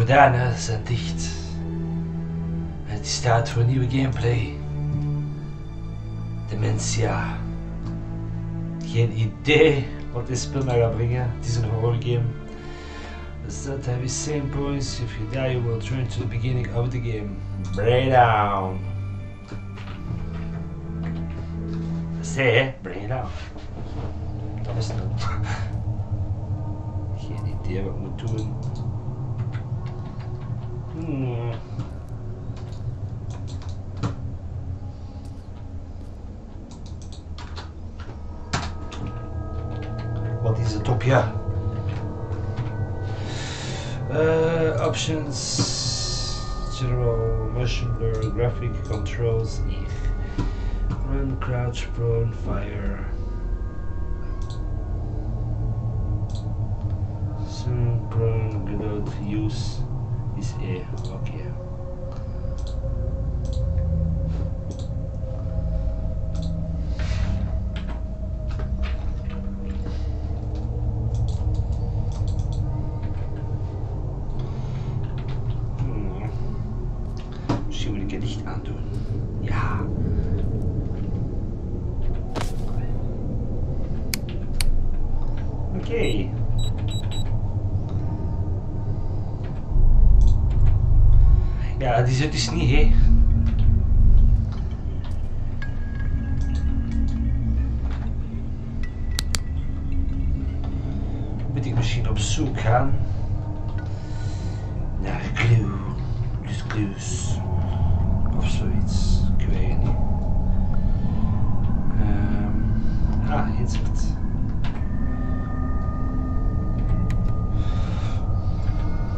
gordijnen zijn dicht. Het is tijd voor nieuwe gameplay. Dementia. Geen idee wat dit spel mij gaat brengen. Het is een horror game. Does that have the same points? If you die, you will return to the beginning of the game. Breakdown. Zeg, breakdown. Dat is het. Geen idee wat ik moet doen. Yeah. Uh, options, general motion blur, graphic controls, run, crouch, prone, fire. Synchron without use is A, okay. Die zit dus niet, hè. Moet ik misschien op zoek gaan naar clue, dus clues of zoiets. Ik weet het niet. Ehm, ah, insert.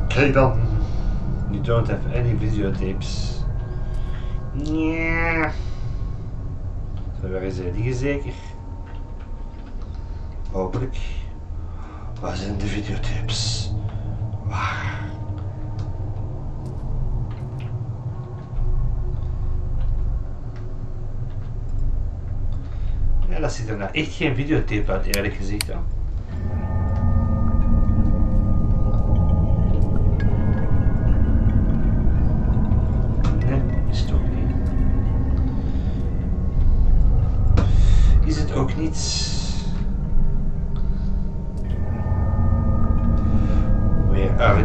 Kijk dan. Don't have any videotapes. Ja. Zo, waar is hij? Die zeker? Hopelijk. Waar zijn de videotapes? Waar? Ja, dat ziet er nou echt geen videotape uit, eerlijk gezegd. Ja. Is het ook niet. Where are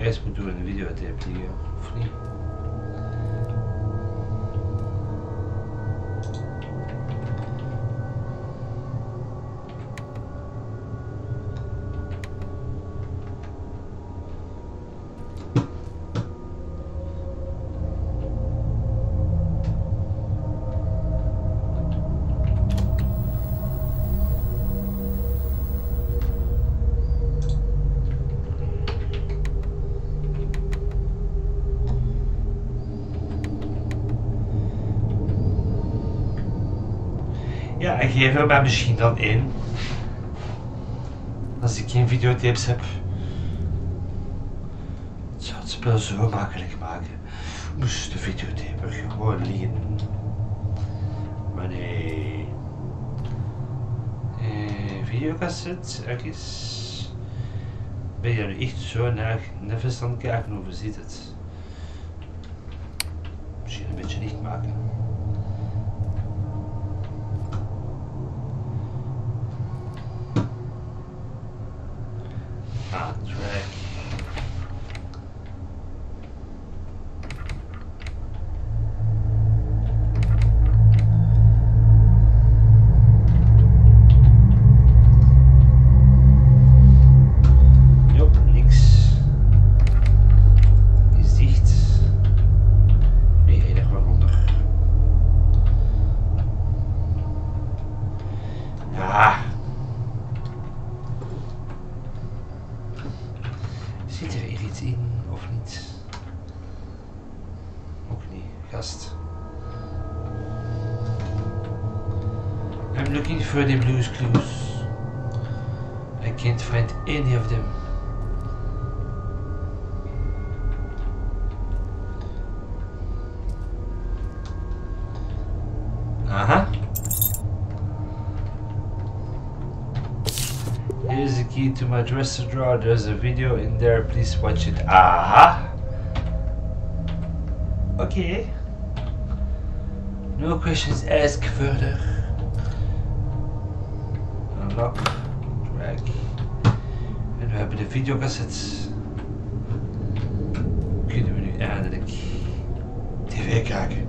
Ask will do en the video at the end Ja, en geef er mij misschien dan in. Als ik geen videotapes heb. Het zou het spel zo makkelijk maken. Moest de videotape er gewoon liggen. Maar nee. Eh, videocassette, ergens. Ben je nu echt zo naar aan het kijken hoe zit het? Misschien een beetje licht maken. The blues clues. I can't find any of them. Uh-huh. Here's the key to my dresser drawer. There's a video in there. Please watch it. Aha. Okay. No questions asked further. Unlock. Drag. En we hebben de videocassette. Kunnen eh, we nu eindelijk tv kijken.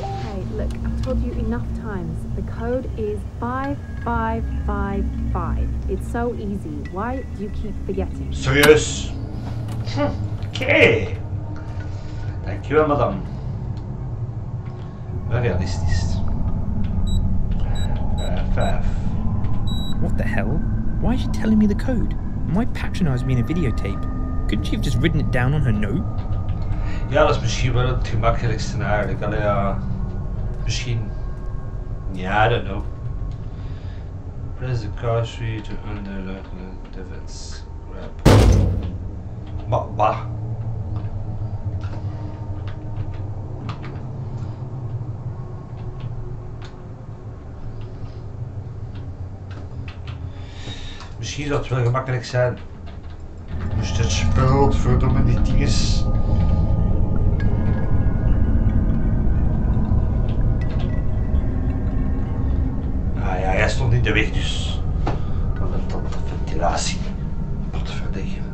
Hey, look, I've told you enough times. The code is 5555. It's so easy. Why do you keep forgetting? Serieus? Hm, Oké. Dankjewel, realistisch. Vijf, vijf. What the hell? Why is she telling me the code? And why patronize me in a videotape? Couldn't she have just written it down on her note? Ja, dat is misschien wel het gemakkelijkste eigenlijk. Allee, ja. Misschien. Ja, I don't know. Press the car tree to under the defense. Grab. Maar, wat? Zou het wel gemakkelijk zijn. Moest het spul verdomme niet is. Ah ja, hij stond in de weg dus. Wat ventilatie. Potverdegen.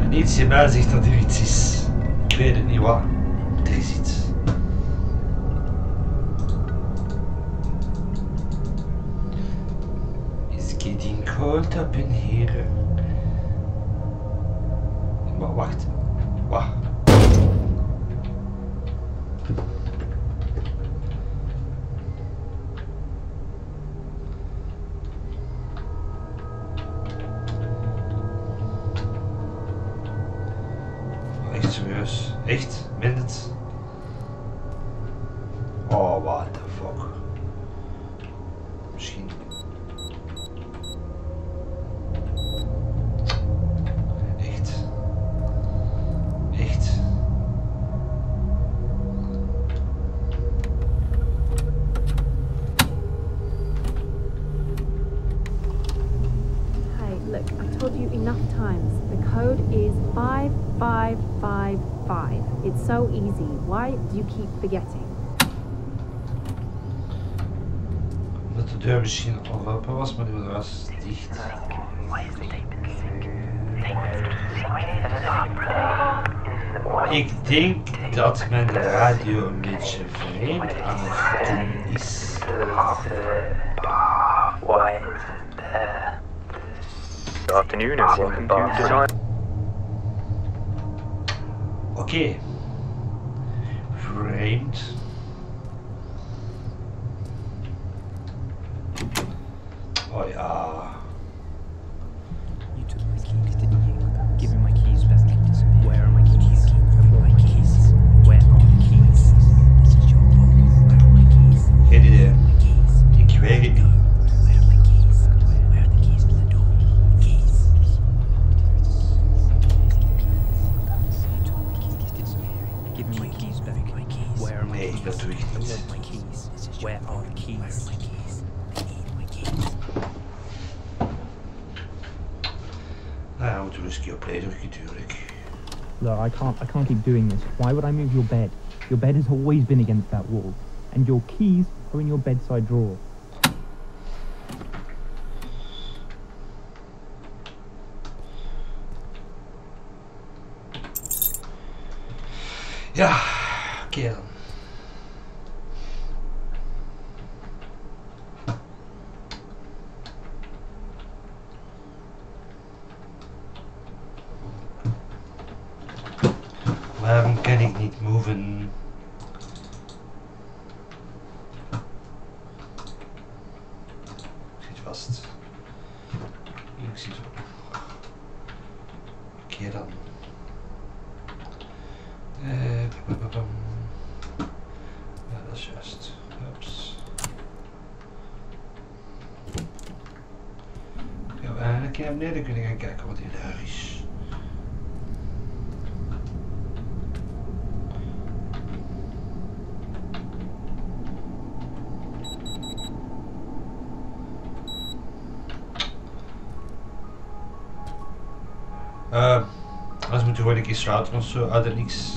En iets in mij zegt dat er iets is. Ik weet het niet wat. Er is iets. Cold up in here. It's so easy. Why do you keep forgetting? Dat de deur misschien al open was, maar die was dicht. Ik denk dat mijn radio een beetje vreemd aan het doen is. Good afternoon and welcome to Design. Oké. Vreemd. Oh ja. Can't keep doing this. Why would I move your bed? Your bed has always been against that wall. And your keys are in your bedside drawer. Ja, oké vast. Links is op. Keer dan. Eh, ja, dat is juist. Ups. Ja, we eigenlijk naar beneden kunnen gaan kijken wat hier daar is. Uh, anders moeten we gewoon een keer of zo. Uit niks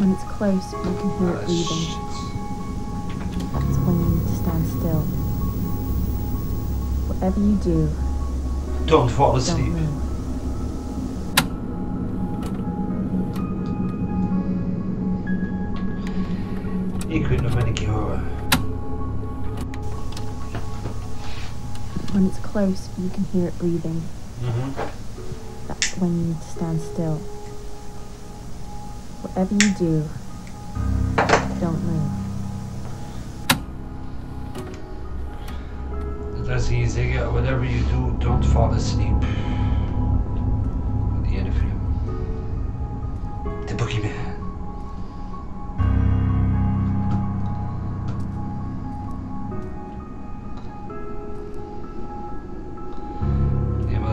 When it's close, you can hear it breathing. That's when you need to stand still. Whatever you do, Don't fall don't asleep. move. Ik wil nog maar een keer horen. When it's close, you can hear it breathing. Mhm. That's when you need to stand still. whatever you do, don't move. Das sie sagen, whatever you do, don't fall asleep. The end of him. The boogeyman.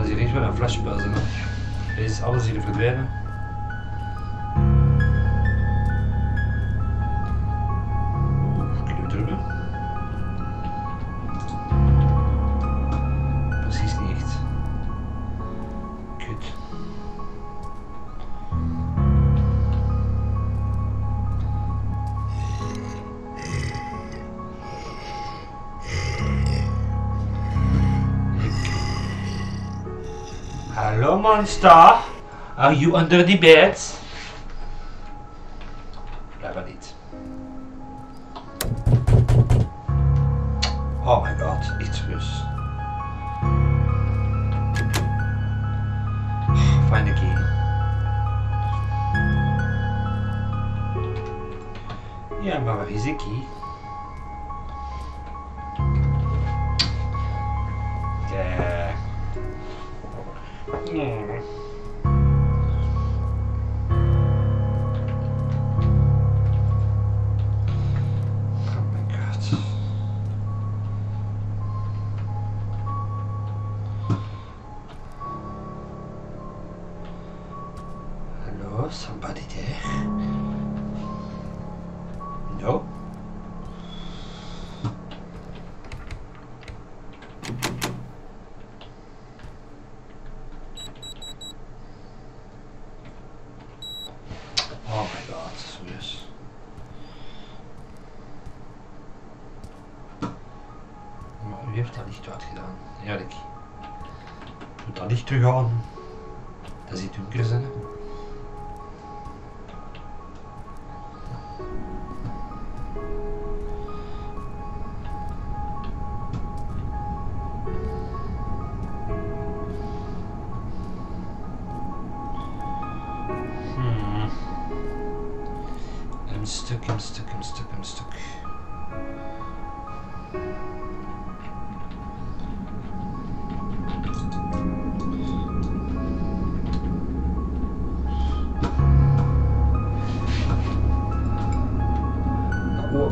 sieht nicht mal an Flaschenbörse, ne? Ist alles und verdwenen. Come on, Star. Are you under the bed? Grab it. Oh my god, it was... Find the key. Yeah, Mama, is the key. Licht uitgedaan? Erik. Moet dat licht terug aan? Dat is iets donker zijn. hè?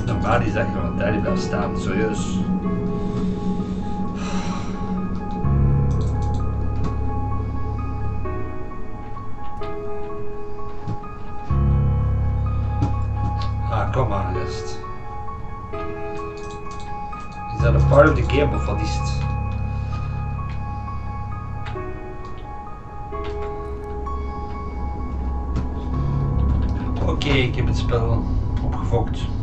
Dan is dat je van daar tijdje blijft staan, serieus. Ah, kom maar, rest. Is dat een part of the game of wat is het? Oké, okay, ik heb het spel opgevokt.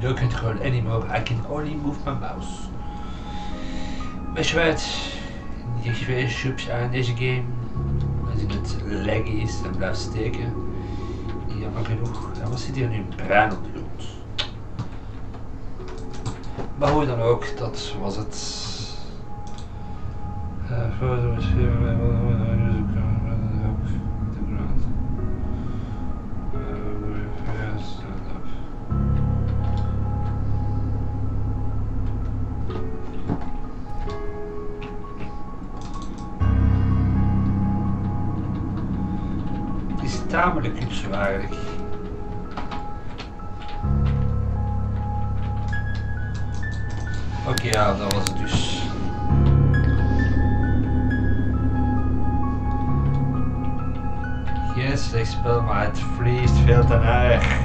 No control anymore, I can only move my mouse. Weet je? Je twee subs aan deze game. Als het laggy is en blijft steken. Jammer genoeg. En wat zit hier nu bruin op de grond? Maar hoe dan ook, dat was het. Uh, tamelijk. Oké, ja, dat was het dus. Geen slecht spel, maar het vriest veel te erg.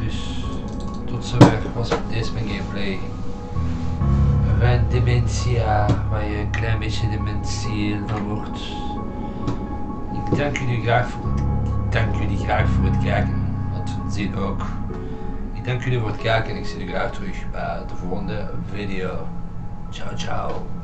Dus, tot zover was deze mijn gameplay. Van Dementia, waar je een klein beetje dementieel van wordt. Ik dank jullie graag voor dank jullie graag voor het kijken. Want we zien ook. Ik dank jullie voor het kijken en ik zie jullie graag terug bij de volgende video. Ciao, ciao.